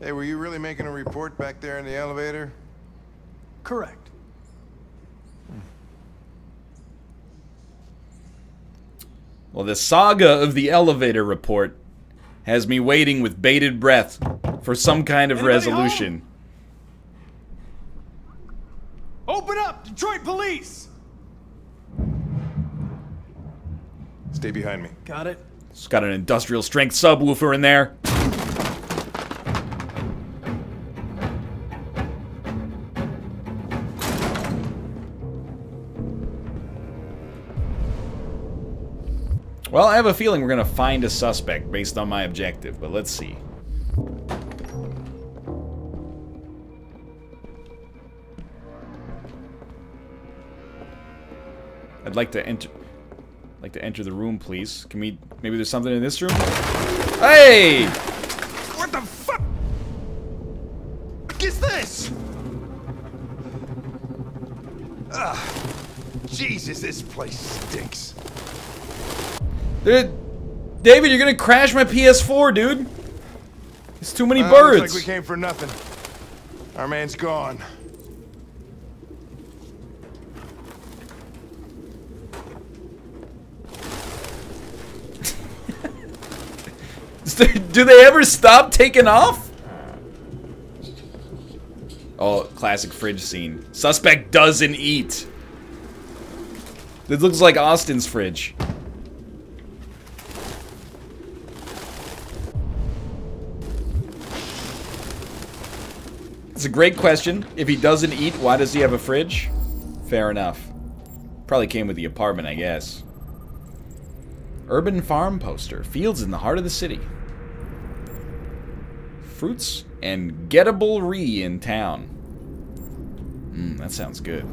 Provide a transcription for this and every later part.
Hey, were you really making a report back there in the elevator? Correct. Hmm. Well, the saga of the elevator report has me waiting with bated breath for some kind of Anybody resolution. Open up! Detroit police! Stay behind me. Got it. It's got an industrial strength subwoofer in there. Well, I have a feeling we're gonna find a suspect based on my objective, but let's see. I'd like to enter like to enter the room, please. Can we maybe there's something in this room? Hey! What the fuck? What is this? Ah, Jesus, this place stinks. Dude, David, you're gonna crash my PS4, dude. It's too many Uh, birds. Looks like we came for nothing. Our man's gone. Do they ever stop taking off? Oh, classic fridge scene. Suspect doesn't eat. This looks like Austin's fridge. It's a great question. If he doesn't eat, why does he have a fridge? Fair enough. Probably came with the apartment, I guess. Urban farm poster. Fields in the heart of the city. Fruits and gettable re in town. Mmm, that sounds good.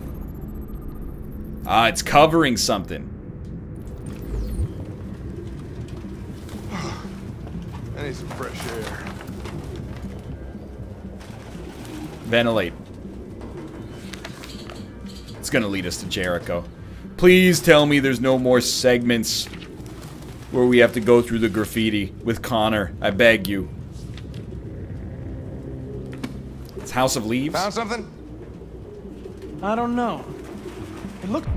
Ah, it's covering something. I need some fresh air. Ventilate. It's gonna lead us to Jericho. Please tell me there's no more segments where we have to go through the graffiti with Connor. I beg you. It's House of Leaves. Found something? I don't know. It looked.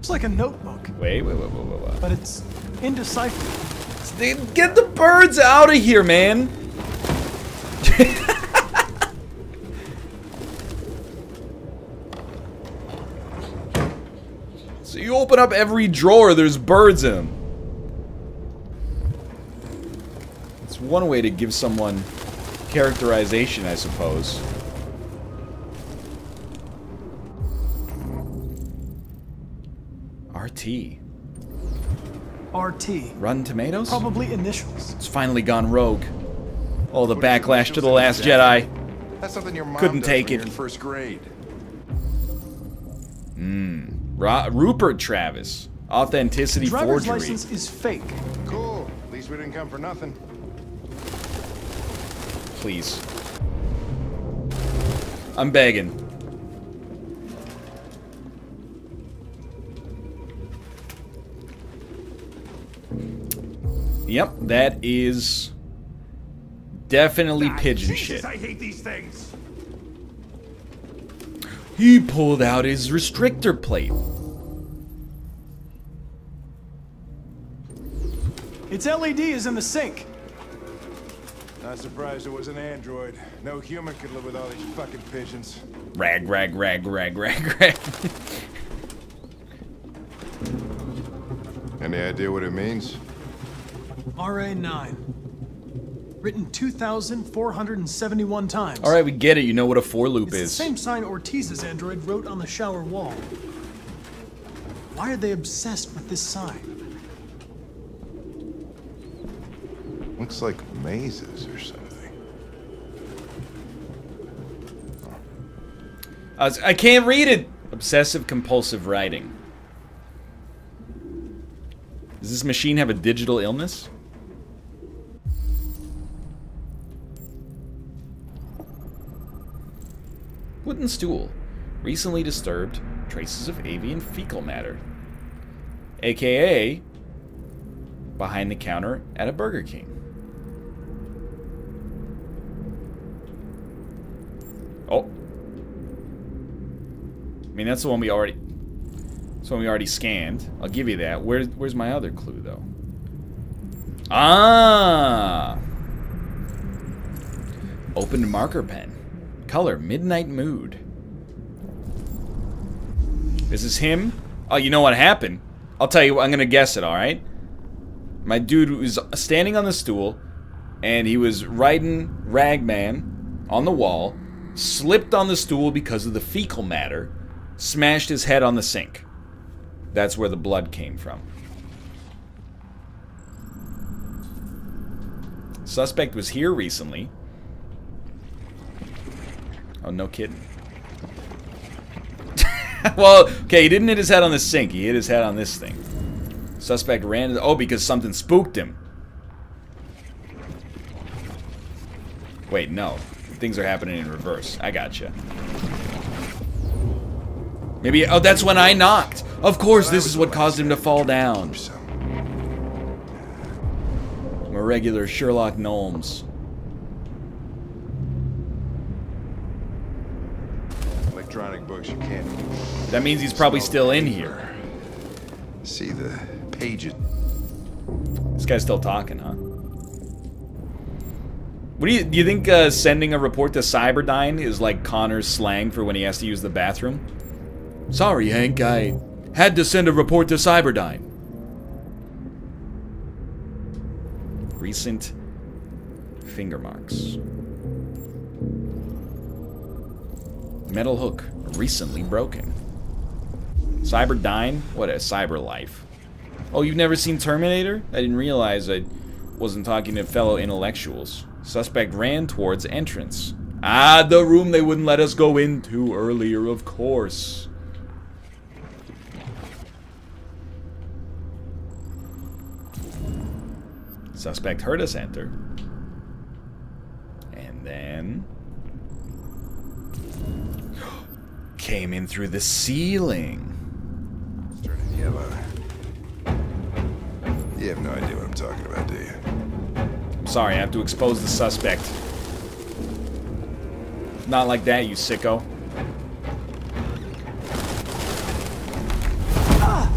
It's like a notebook, Wait, wait, wait, wait, wait, wait. but it's indecipherable. Get the birds out of here, man. so you open up every drawer, there's birds in. It's one way to give someone characterization, I suppose. RT. RT. Run tomatoes? Probably initials. It's finally gone rogue. All the backlash to the Last Jedi. That's something your mom Couldn't take it. in first grade. Hmm. Ru- Rupert Travis. Authenticity Driver's forgery. license is fake. Cool. At least we didn't come for nothing. Please. I'm begging. Yep, that is definitely ah, pigeon shit. I hate these things. He pulled out his restrictor plate. Its LED is in the sink. Not surprised it was an android. No human could live with all these fucking pigeons. Rag, rag, rag, rag, rag, rag. Any idea what it means? RA9. Written 2,471 times. All right, we get it. You know what a for loop It's the is. same sign Ortiz's android wrote on the shower wall. Why are they obsessed with this sign? Looks like mazes or something. I, was- I can't read it. Obsessive compulsive writing. Does this machine have a digital illness? Wooden stool. Recently disturbed. Traces of avian fecal matter. AKA behind the counter at a Burger King. Oh. I mean, that's the one we already... That's one we already scanned. I'll give you that. Where's, where's my other clue, though? Ah! Opened marker pen. Color, midnight mood. This is this him? Oh, you know what happened? I'll tell you, I'm gonna guess it, alright? My dude was standing on the stool, and he was riding Ragman on the wall, slipped on the stool because of the fecal matter, smashed his head on the sink. That's where the blood came from. Suspect was here recently. Oh, no kidding. well, okay, he didn't hit his head on the sink. He hit his head on this thing. Suspect ran. Oh, because something spooked him. Wait, no. Things are happening in reverse. I gotcha. Maybe. Oh, that's when I knocked. Of course, this is what caused him to fall down. I'm a regular Sherlock Gnomes. Electronic books you can't. That means he's probably still in here. See the pages. This guy's still talking, huh? What do you do? You think uh, sending a report to Cyberdyne is like Connor's slang for when he has to use the bathroom? Sorry, Hank. I had to send a report to Cyberdyne. Recent finger marks. Metal hook recently broken. Cyberdyne? What a cyber life. Oh, you've never seen Terminator? I didn't realize I wasn't talking to fellow intellectuals. Suspect ran towards entrance. Ah, the room they wouldn't let us go into earlier, of course. Suspect heard us enter. And then... Came in through the ceiling. It's turning yellow. You have no idea what I'm talking about, do you? I'm sorry, I have to expose the suspect. Not like that, you sicko. Ah!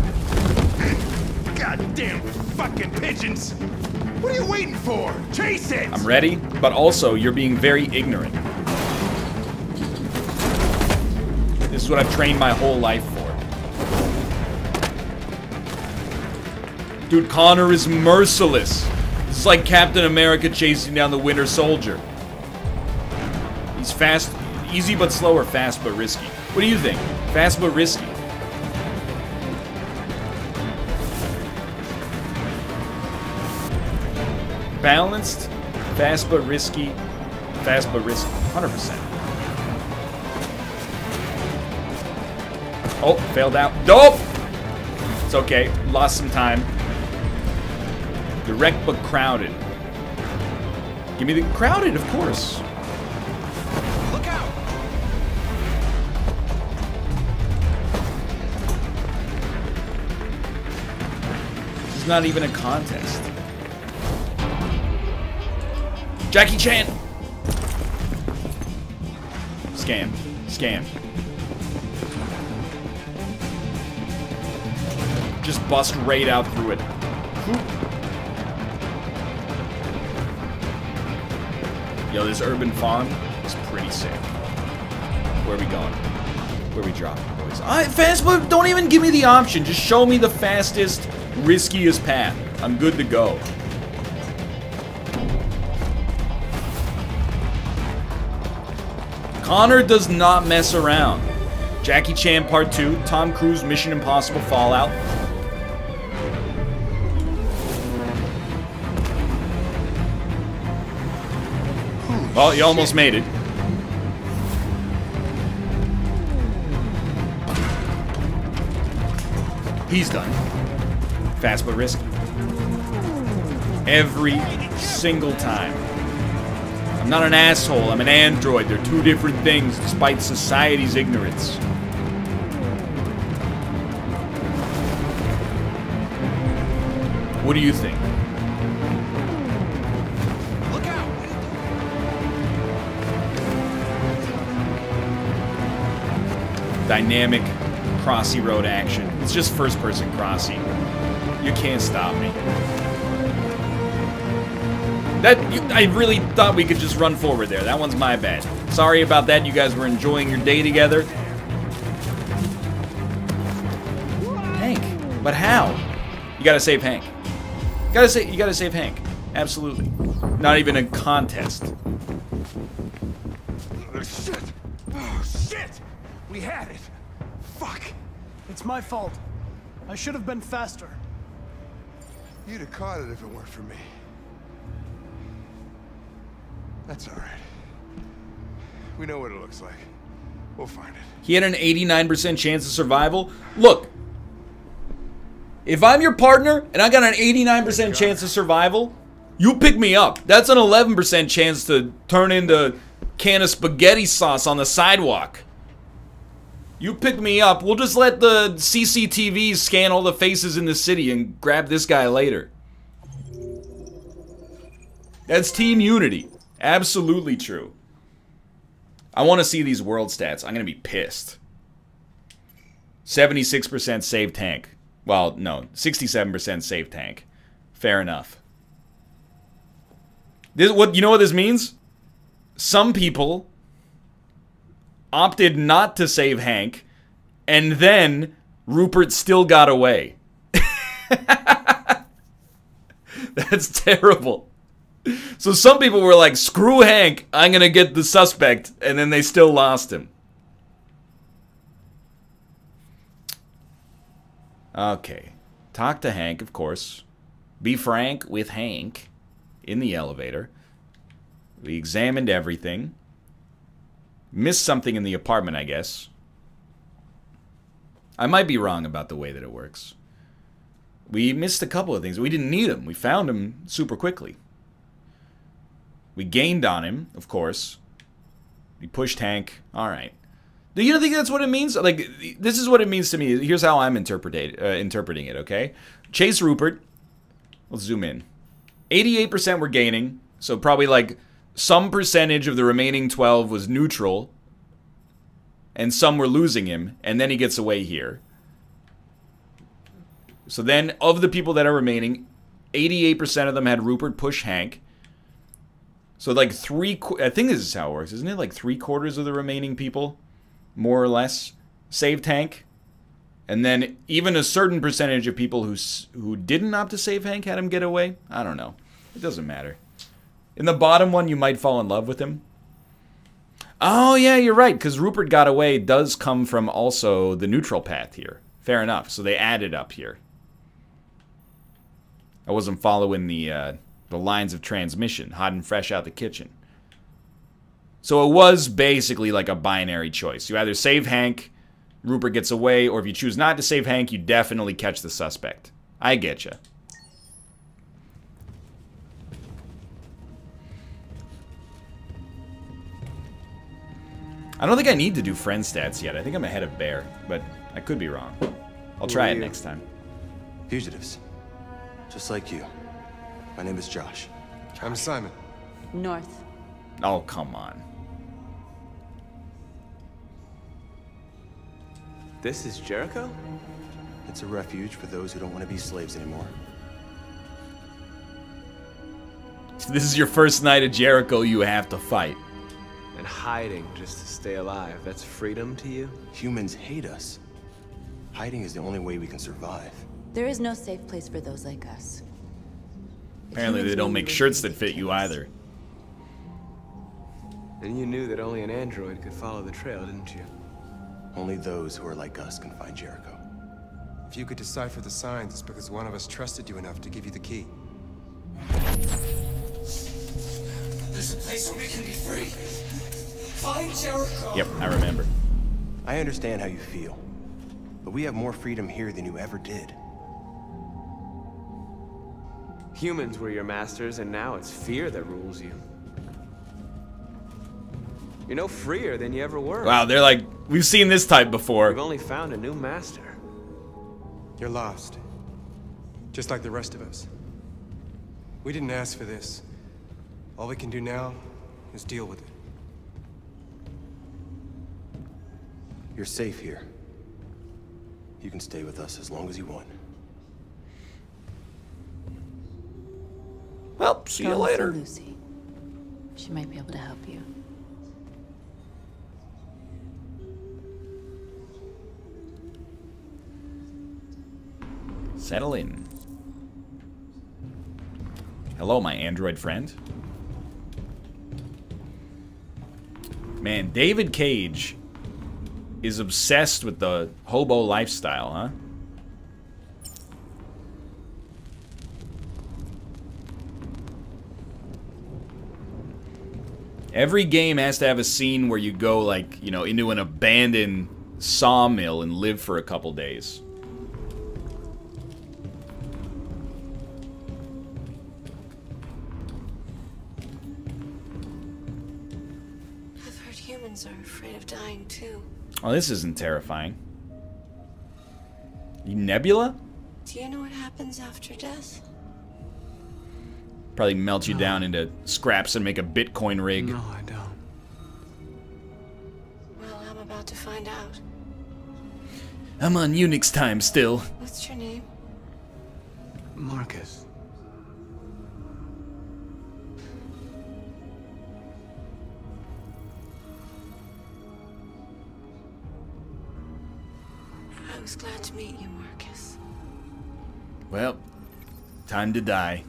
Goddamn fucking pigeons! What are you waiting for? Chase it! I'm ready, but also you're being very ignorant. Is what I've trained my whole life for. Dude, Connor is merciless. It's like Captain America chasing down the Winter Soldier. He's fast, easy but slower, fast but risky. What do you think? Fast but risky. Balanced, fast but risky, fast but risky. 100%. Oh, failed out. Dope! It's okay. Lost some time. Direct but crowded. Give me the crowded, of course. Look out! This is not even a contest. Jackie Chan! Scam. Scam. Just bust right out through it. Yo, this urban farm is pretty sick. Where are we going? Where are we dropping, boys? I, fast, but don't even give me the option. Just show me the fastest, riskiest path. I'm good to go. Connor does not mess around. Jackie Chan Part 2, Tom Cruise Mission Impossible Fallout. Well, you almost made it. He's done. Fast but risky. Every single time. I'm not an asshole, I'm an android. They're two different things, despite society's ignorance. What do you think? Dynamic crossy road action. It's just first person crossy. You can't stop me. That you, I really thought we could just run forward there. That one's my bad. Sorry about that. You guys were enjoying your day together. Hank, but how? You gotta save Hank. You gotta say you gotta save Hank. Absolutely. Not even a contest. We had it! Fuck! It's my fault. I should have been faster. You'd have caught it if it weren't for me. That's alright. We know what it looks like. We'll find it. He had an 89% chance of survival. Look, if I'm your partner and I got an 89% chance of survival, you pick me up. That's an 11% chance to turn into can of spaghetti sauce on the sidewalk. You pick me up. We'll just let the CCTV scan all the faces in the city and grab this guy later. That's team unity. Absolutely true. I want to see these world stats. I'm going to be pissed. 76% save Hank. Well, no, 67% save Hank. Fair enough. This what you know what this means? Some people opted not to save Hank and then Rupert still got away. That's terrible. So some people were like, screw Hank, I'm going to get the suspect, and then they still lost him. Okay. Talk to Hank, of course. Be frank with Hank in the elevator. We examined everything. Missed something in the apartment, I guess. I might be wrong about the way that it works. We missed a couple of things. We didn't need them. We found them super quickly. We gained on him, of course. We pushed Hank. All right. Do you think that's what it means? Like, this is what it means to me. Here's how I'm uh, interpreting it, okay? Chase Rupert. Let's zoom in. 88% we're gaining. So probably like some percentage of the remaining 12 was neutral. And some were losing him. And then he gets away here. So then, of the people that are remaining, 88% of them had Rupert push Hank. So like three, I think this is how it works, isn't it? Like three quarters of the remaining people, more or less, save Hank, and then even a certain percentage of people who who didn't opt to save Hank had him get away. I don't know. It doesn't matter. In the bottom one, you might fall in love with him. Oh yeah, you're right. Because Rupert got away does come from also the neutral path here. Fair enough. So they added up here. I wasn't following the. Uh, the lines of transmission, hot and fresh out the kitchen. So it was basically like a binary choice. You either save Hank, Rupert gets away, or if you choose not to save Hank, you definitely catch the suspect. I get you. I don't think I need to do friend stats yet. I think I'm ahead of Bear, but I could be wrong. I'll try it next time. Fugitives. Just like you. My name is Josh. I'm Simon. North. Oh, come on. This is Jericho? It's a refuge for those who don't want to be slaves anymore. This is your first night at Jericho, you have to fight. And hiding just to stay alive, that's freedom to you? Humans hate us. Hiding is the only way we can survive. There is no safe place for those like us. Apparently they don't make shirts that fit you either. And you knew that only an android could follow the trail, didn't you? Only those who are like us can find Jericho. If you could decipher the signs, it's because one of us trusted you enough to give you the key. There's a place where we can be free. Find Jericho. Yep, I remember. I understand how you feel. But we have more freedom here than you ever did. Humans were your masters, and now it's fear that rules you. You're no freer than you ever were. Wow, they're like, we've seen this type before. We've only found a new master. You're lost. Just like the rest of us. We didn't ask for this. All we can do now is deal with it. You're safe here. You can stay with us as long as you want. Well, see you Go look for later. Lucy. She might be able to help you. Settle in. Hello, my android friend. Man, David Cage is obsessed with the hobo lifestyle, huh? Every game has to have a scene where you go, like, you know, into an abandoned sawmill and live for a couple days. Oh, this isn't terrifying. Nebula? Do you know what happens after death? Probably melt you down into scraps and make a Bitcoin rig. No, I don't. Well, I'm about to find out. I'm on Unix time still. What's your name? Marcus. I was glad to meet you, Marcus. Well, time to die.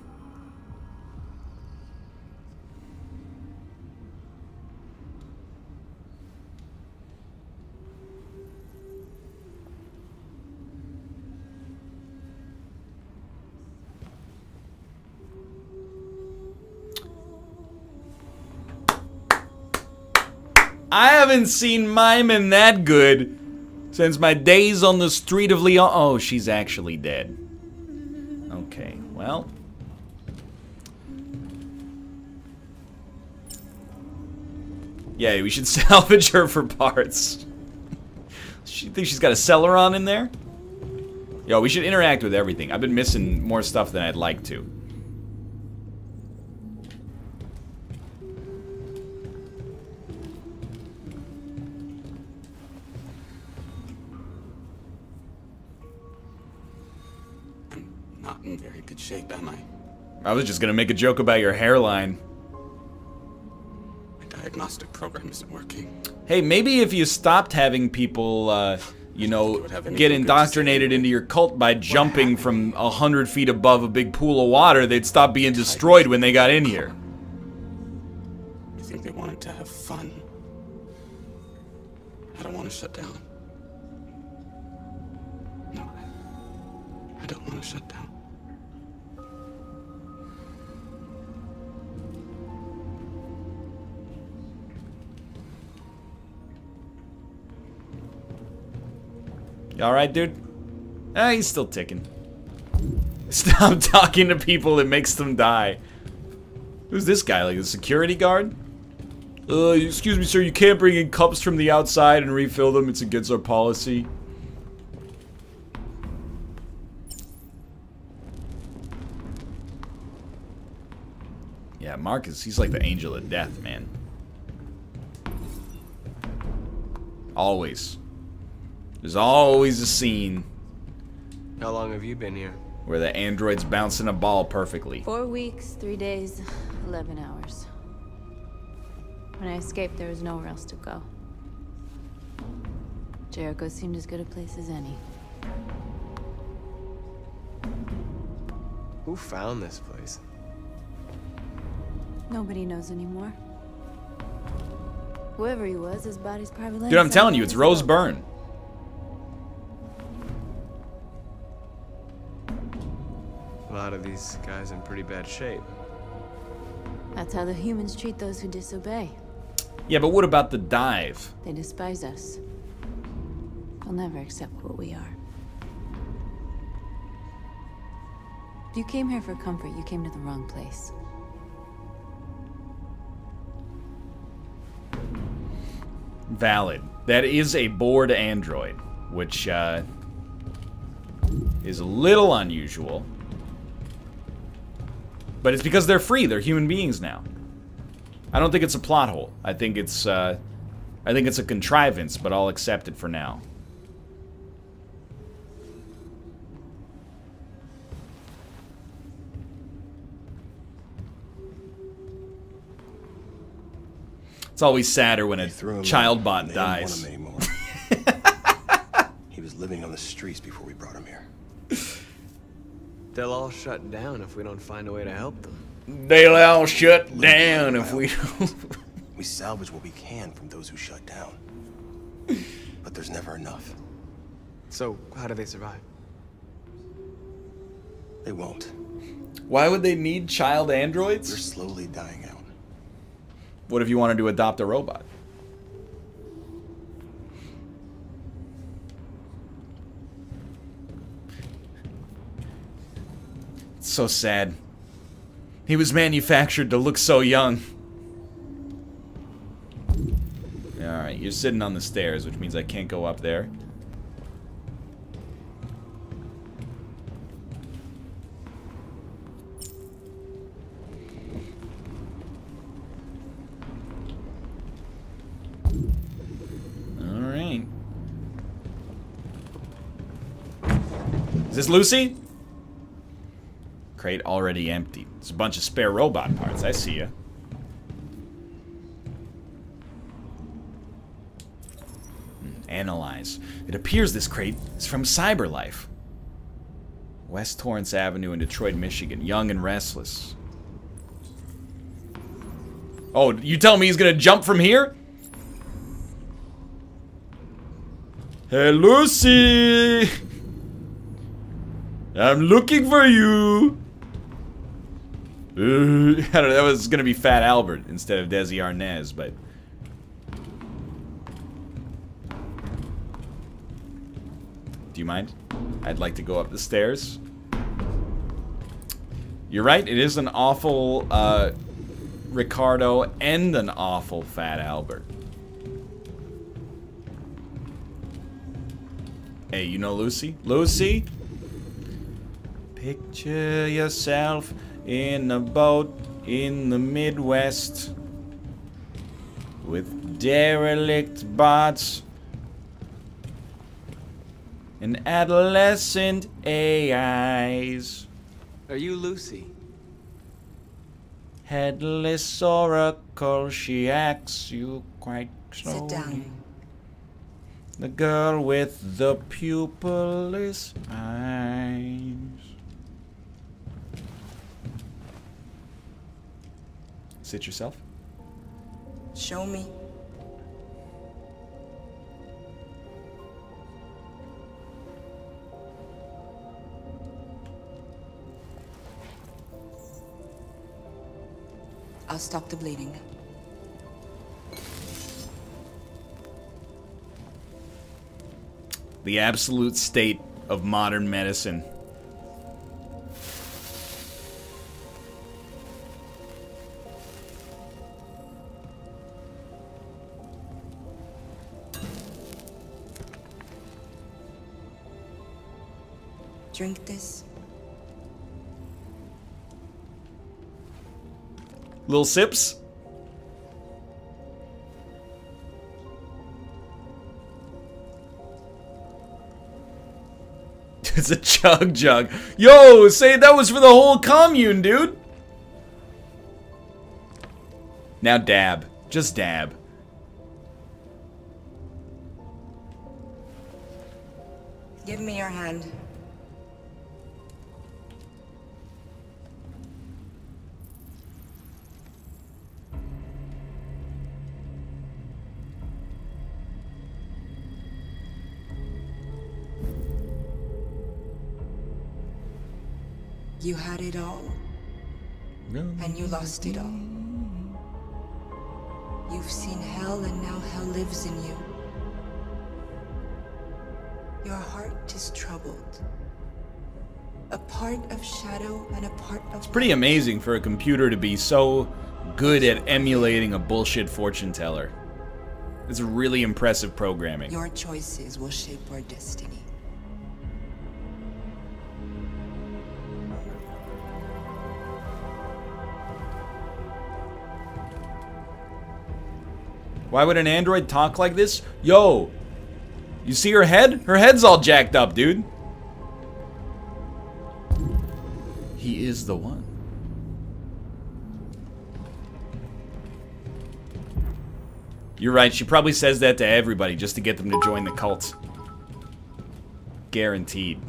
I haven't seen Myman that good since my days on the street of Leon. Oh, she's actually dead. Okay, well. Yeah, we should salvage her for parts. She think she's got a Celeron in there? Yo, we should interact with everything. I've been missing more stuff than I'd like to. In very good shape, am I? I was just gonna make a joke about your hairline. My diagnostic program isn't working. Hey, maybe if you stopped having people, uh, you know, get indoctrinated into your cult by jumping from a hundred feet above a big pool of water, they'd stop being destroyed when they got in here. You think they wanted to have fun? I don't want to shut down. No, I, I don't want to shut down. You alright, dude? Ah, he's still ticking. Stop talking to people, it makes them die. Who's this guy, like a security guard? Uh, excuse me, sir, you can't bring in cups from the outside and refill them. It's against our policy. Yeah, Marcus, he's like the angel of death, man. Always. There's always a scene How long have you been here? where the android's bouncing a ball perfectly. Four weeks, three days, 11 hours. When I escaped, there was nowhere else to go. Jericho seemed as good a place as any. Who found this place? Nobody knows anymore. Whoever he was, his body's probably laying Dude, I'm telling you, it's Rose his Byrne. Lot of these guys in pretty bad shape. That's how the humans treat those who disobey. Yeah, but what about the dive? They despise us. They'll never accept what we are. If you came here for comfort, you came to the wrong place. Valid. That is a bored android, which uh, is a little unusual. But it's because they're free. They're human beings now. I don't think it's a plot hole. I think it's, uh, I think it's a contrivance, but I'll accept it for now. It's always sadder when a child bot and they didn't want dies. he was living on the streets before we brought him here. They'll all shut down if we don't find a way to help them. They'll all shut down if we don't. We salvage what we can from those who shut down. But there's never enough. So, how do they survive? They won't. Why would they need child androids? They're slowly dying out. What if you wanted to adopt a robot? So sad. He was manufactured to look so young. Alright, you're sitting on the stairs, which means I can't go up there. Alright. Is this Lucy? Crate already empty. It's a bunch of spare robot parts. I see ya. Hmm, Analyze. It appears this crate is from Cyberlife. West Torrance Avenue in Detroit, Michigan. Young and restless. Oh, you tell me he's gonna jump from here? Hey, Lucy! I'm looking for you! I don't know, that was gonna be Fat Albert instead of Desi Arnaz, but... Do you mind? I'd like to go up the stairs. You're right, it is an awful, uh, Ricardo and an awful Fat Albert. Hey, you know Lucy? Lucy? Picture yourself in a boat in the Midwest with derelict bots and adolescent AIs. Are you Lucy? Headless oracle, she acts you quite slowly. Sit down. The girl with the pupilless eyes. Sit yourself. Show me. I'll stop the bleeding. The absolute state of modern medicine. Drink this. Little sips. It's a chug jug. Yo, say that was for the whole commune, dude. Now dab. Just dab. Had it all, and you lost it all. You've seen hell, and now hell lives in you. Your heart is troubled. A part of shadow and a part of It's pretty amazing for a computer to be so good at emulating a bullshit fortune teller. It's really impressive programming. Your choices will shape our destiny. Why would an android talk like this? Yo, you see her head? Her head's all jacked up, dude. He is the one. You're right, she probably says that to everybody just to get them to join the cult. Guaranteed.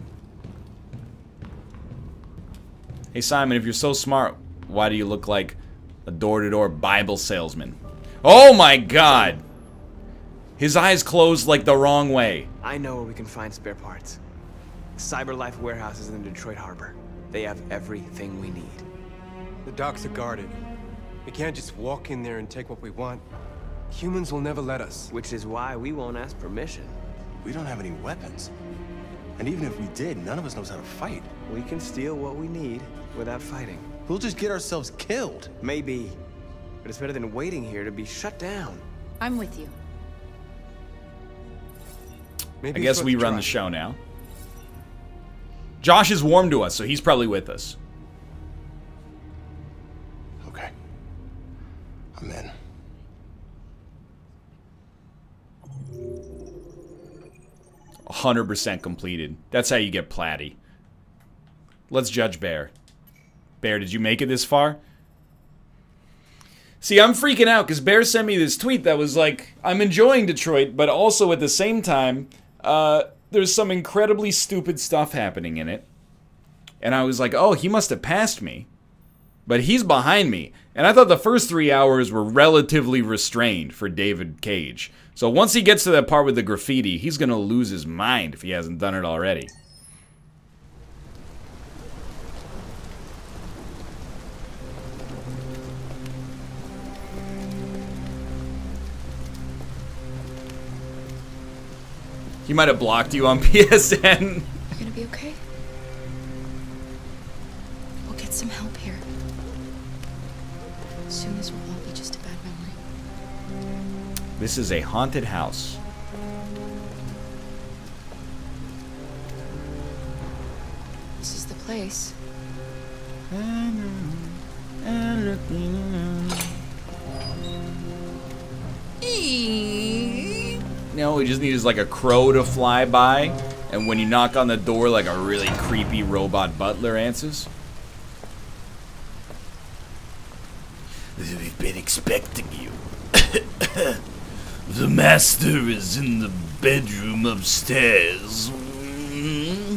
Hey Simon, if you're so smart, why do you look like a door-to-door Bible salesman? Oh my god! His eyes closed like the wrong way. I know where we can find spare parts. CyberLife warehouses in the Detroit Harbor. They have everything we need. The docks are guarded. We can't just walk in there and take what we want. Humans will never let us. Which is why we won't ask permission. We don't have any weapons. And even if we did, none of us knows how to fight. We can steal what we need without fighting. We'll just get ourselves killed. Maybe. But it's better than waiting here to be shut down. I'm with you. Maybe I guess we run the show now. Josh is warm to us, so he's probably with us. Okay. I'm in. hundred percent completed. That's how you get Platty. Let's judge Bear. Bear, did you make it this far? See, I'm freaking out because Bear sent me this tweet that was like, I'm enjoying Detroit, but also at the same time, uh, there's some incredibly stupid stuff happening in it. And I was like, oh, he must have passed me. But he's behind me. And I thought the first three hours were relatively restrained for David Cage. So once he gets to that part with the graffiti, he's going to lose his mind if he hasn't done it already. He might have blocked you on PSN. You're gonna be okay? We'll get some help here. Soon this will all be just a bad memory. This is a haunted house. This is the place. No, we just need is like a crow to fly by, and when you knock on the door, like a really creepy robot butler answers. We've been expecting you. the master is in the bedroom upstairs. Mm.